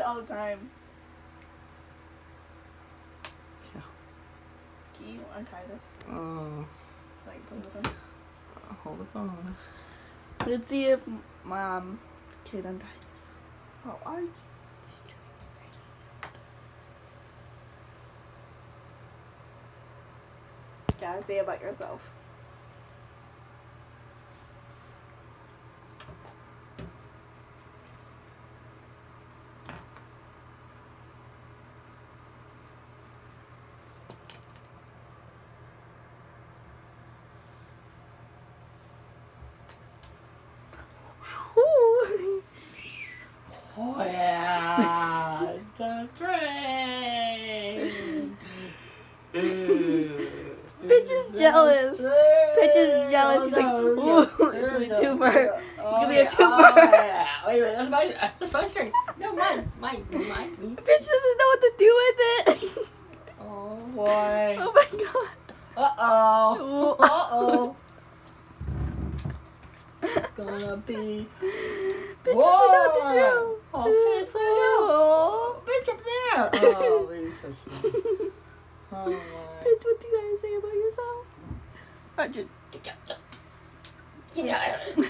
it all the time. Yeah. Can you untie this Oh, so I can play with them? hold the phone. Let's see if mom can um, untie this. How are you? Gotta say about yourself. Oh yeah, it's the string. Bitch is jealous. Bitch is jealous. He's like, ooh, it's gonna be a twofer. Oh, gonna be a twofer. Oh, yeah. Wait, wait, that's my, that's my string. No, mine, mine, mine. Bitch doesn't know what to do with it. Oh boy. oh my god. Uh oh. Uh oh. Gonna be. Bitch doesn't know what to do. Oh, where'd go? Oh. Bitch up there. Oh, so sweet. Oh my. Bitch, what do you gotta say about yourself? Roger. Get out.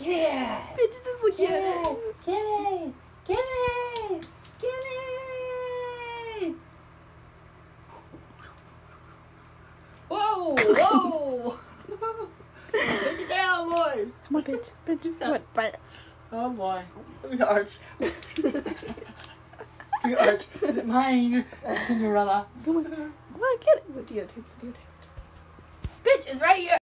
Yeah. Bitch is just looking at it. Gimme! Gimme! Gimme! Whoa! Whoa! Put it down, boys! Come on, bitch. Bitch, just come on. Bite. Oh boy. Look at Arch. Look at Arch. Is it mine? Cinderella. Come on. Come on, get it. What do you do? What do you do? Bitch, it's right here!